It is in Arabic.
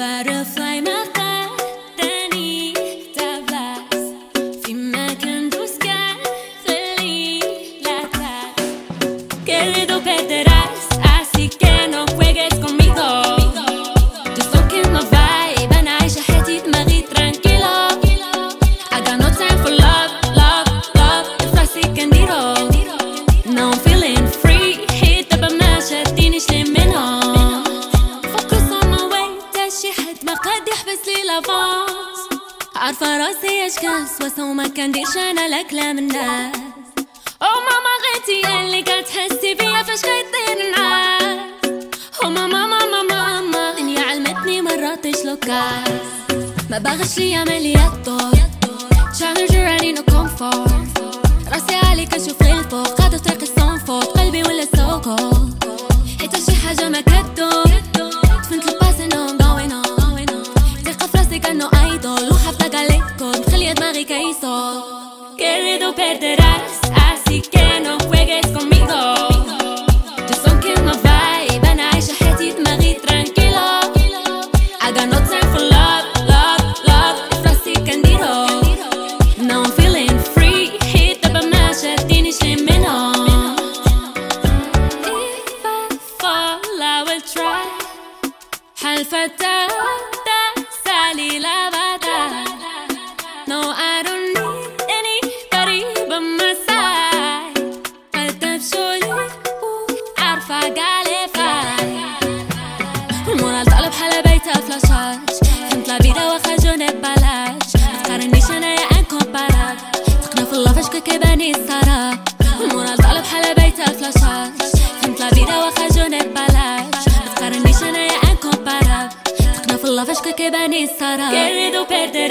butterfly. ما قاد يحبس لي لافونس عارفة راسي اش كنسوس وما كنديرش أنا لكلام الناس. أو ماما غيتي اللي كتحسي بيا فاش كيطير النعاس. أو ماما ماما ماما الدنيا علمتني مرات لوكاس ما باغش ليا مالية الدور challenger راني نو كومفورت راسي عالي كنشوف للفوق. قادو طريق الصنفوت قلبي ولا دماغي كيصول Querido perderás así que no juegues conmigo Tu son kill my vibe انا عايشة حياتي دماغي tranquilo I got no time for love love love فراسي كنديرو Now I'm feeling free حيت دابا ما شادينيش لي منهم If I fall I will try حال فتاة سالي لا وعارفة قالي فاي المورال طالع بحال بايتة فلاشات فهمت لا بيدا واخا جوني ببلاش متقارنيش انايا انكومباراب تقنا في الله فاش كيباني السراب المورال طالع بحال بايتة فلاشات فهمت لا بيدا واخا جوني ببلاش متقارنيش انايا انكومباراب تقنا في الله فاش كيباني السراب Querido perderás